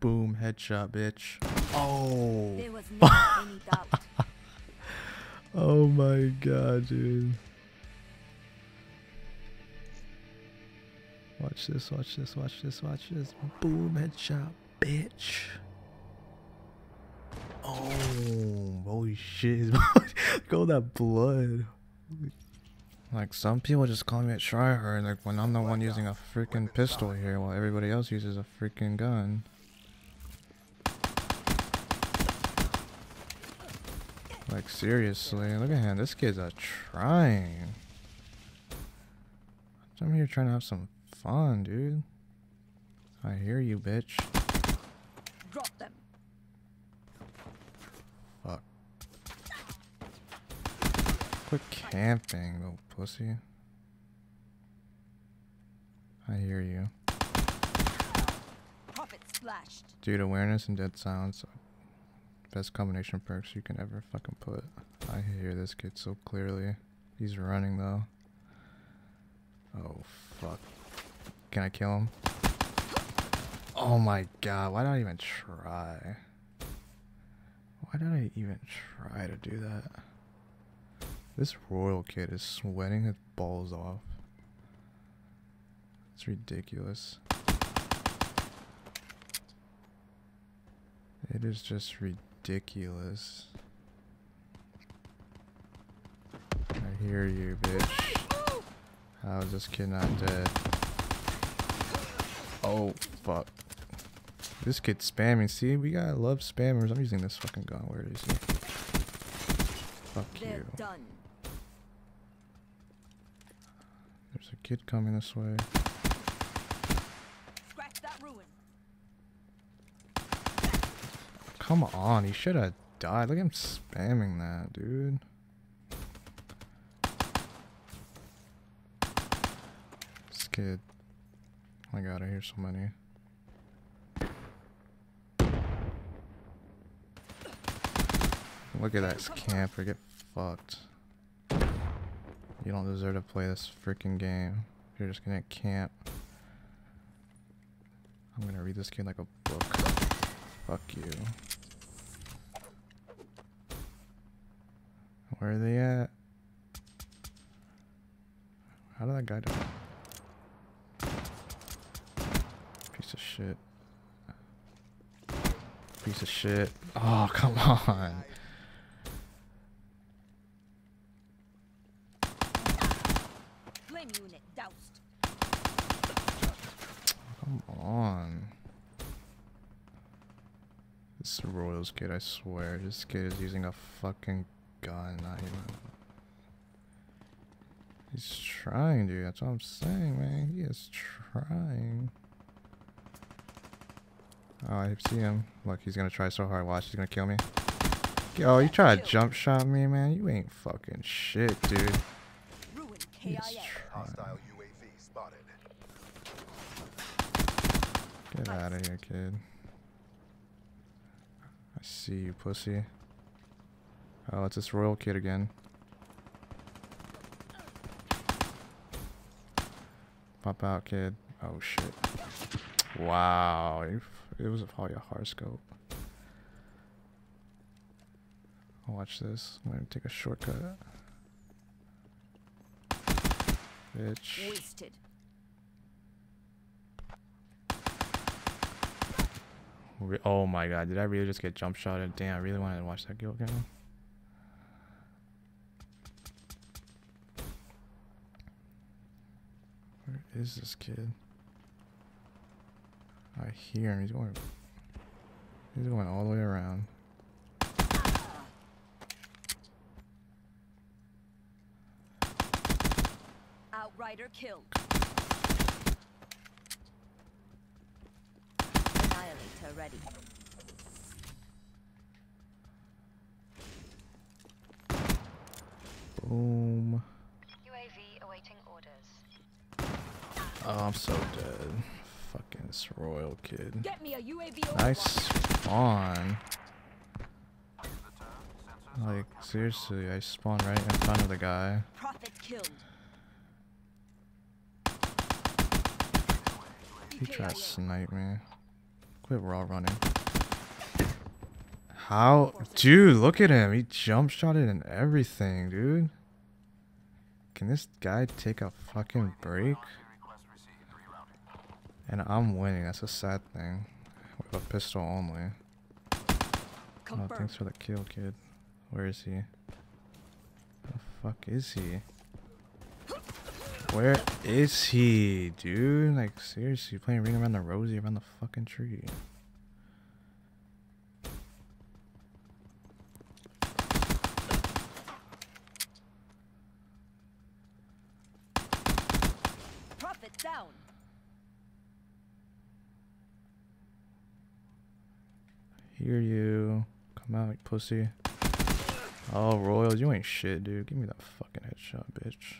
Boom, headshot, bitch. Oh. There was any doubt. Oh my god, dude. Watch this, watch this, watch this, watch this. Boom, headshot, bitch. Oh, holy shit. Look all that blood. Like, some people just call me a tryhard, like, when I'm the one using a freaking pistol here while everybody else uses a freaking gun. Like, seriously, look at him. This kid's a trying. I'm here trying to have some fun, dude. I hear you, bitch. Drop them. Fuck. Quit camping, little pussy. I hear you. Dude, awareness and dead silence. Best combination perks you can ever fucking put. I hear this kid so clearly. He's running though. Oh fuck. Can I kill him? Oh my god, why did I even try? Why did I even try to do that? This royal kid is sweating his balls off. It's ridiculous. It is just ridiculous. I hear you, bitch. How is this kid not dead? Oh, fuck. This kid's spamming. See, we gotta love spammers. I'm using this fucking gun. Where is he? Fuck They're you. done. There's a kid coming this way. Come on, he should have died. Look at him spamming that, dude. This kid. Oh my god, I hear so many. Look at that camper, get fucked. You don't deserve to play this freaking game. You're just gonna camp. I'm gonna read this kid like a book. Fuck you. Where are they at? How did that guy die? Piece of shit. Piece of shit. Oh, come on. Flame unit doused. Come on. This Royals kid, I swear. This kid is using a fucking gun, not even. He's trying, dude. That's what I'm saying, man. He is trying. Oh, I see him. Look, he's gonna try so hard. Watch, he's gonna kill me. Yo, you try to jump shot me, man? You ain't fucking shit, dude. He's trying. Hostile UAV spotted. Get out of here, kid. I see you, pussy. Uh, oh, it's this royal kid again. Pop out, kid. Oh, shit. Wow. It was probably a hard scope. Watch this. I'm gonna take a shortcut. Bitch. Wasted. Re- Oh my god, did I really just get jump shotted? Damn, I really wanted to watch that go again. Is this kid? I hear him. He's going. He's going all the way around. Outrider killed. Annihilator ready. Oh, I'm so dead. Fucking this royal kid. Get me a UAV. Nice spawn. Like, seriously, I spawned right in front of the guy. Prophet killed. He tried to snipe me. Quit raw running. How? Dude, look at him. He jump shot it and everything, dude. Can this guy take a fucking break? And I'm winning. That's a sad thing. With a pistol only. Oh, thanks for the kill, kid. Where is he? The fuck is he? Where is he, dude? Like, seriously, playing ring around the rosy around the fucking tree. Hear you. Come out, pussy. Oh, Royals, you ain't shit, dude. Give me that fucking headshot, bitch.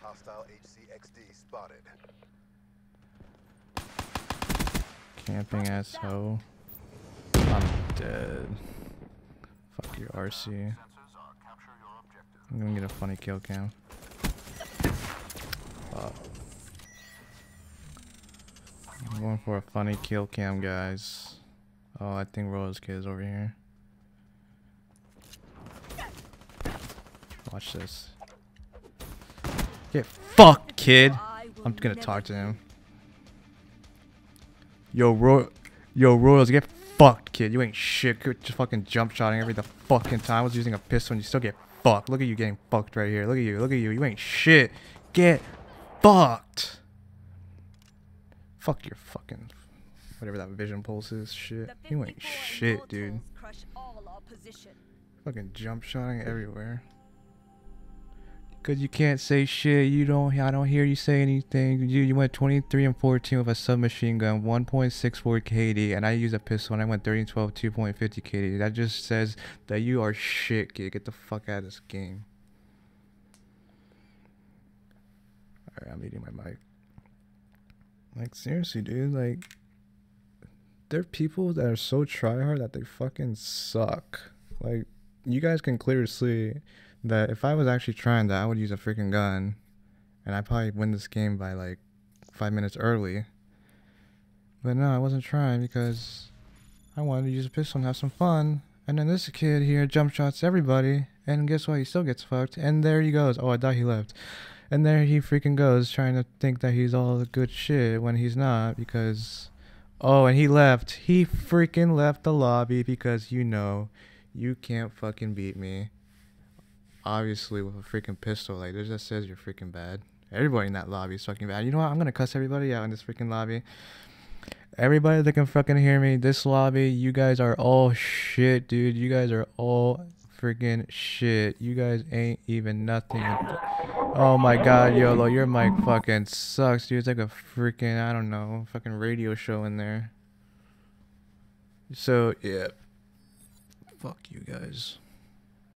Hostile HCXD spotted. Camping ass hoe. I'm dead. Fuck your RC. I'm gonna get a funny kill cam. I'm going for a funny kill cam, guys. Oh, I think Rose Kid is over here. Watch this. Get fucked, kid. I'm gonna talk to him. Yo, Roy, yo, Royals, get fucked, kid. You ain't shit. Quit just fucking jump shotting every the fucking time. I was using a pistol and you still get fucked. Look at you getting fucked right here. Look at you. Look at you. You ain't shit. Get fucked. Fuck your fucking whatever that vision pulse is. Shit. You ain't shit, dude. Crush all opposition. Fucking jump shotting everywhere. Cause you can't say shit. You don't. I don't hear you say anything. You you went 23 and 14 with a submachine gun, 1.64 KD, and I use a pistol and I went 30 and 12, 2.50 KD. That just says that you are shit, kid. Get the fuck out of this game. Alright, I'm eating my mic. Like seriously, dude. Like there are people that are so tryhard that they fucking suck. Like you guys can clearly see that if I was actually trying that, I would use a freaking gun, and I probably win this game by like five minutes early. But no, I wasn't trying because I wanted to use a pistol and have some fun. And then this kid here jump shots everybody, and guess what? He still gets fucked. And there he goes. Oh, I thought he left. And there he freaking goes, trying to think that he's all the good shit when he's not because. Oh, and he left. He freaking left the lobby because you know, you can't fucking beat me. Obviously, with a freaking pistol, like this just says you're freaking bad. Everybody in that lobby is fucking bad. You know what? I'm gonna cuss everybody out in this freaking lobby. Everybody that can fucking hear me, this lobby, you guys are all shit, dude. You guys are all freaking shit. You guys ain't even nothing. Oh my god, YOLO, your mic fucking sucks, dude. It's like a freaking, I don't know, fucking radio show in there. So, yeah. Fuck you guys.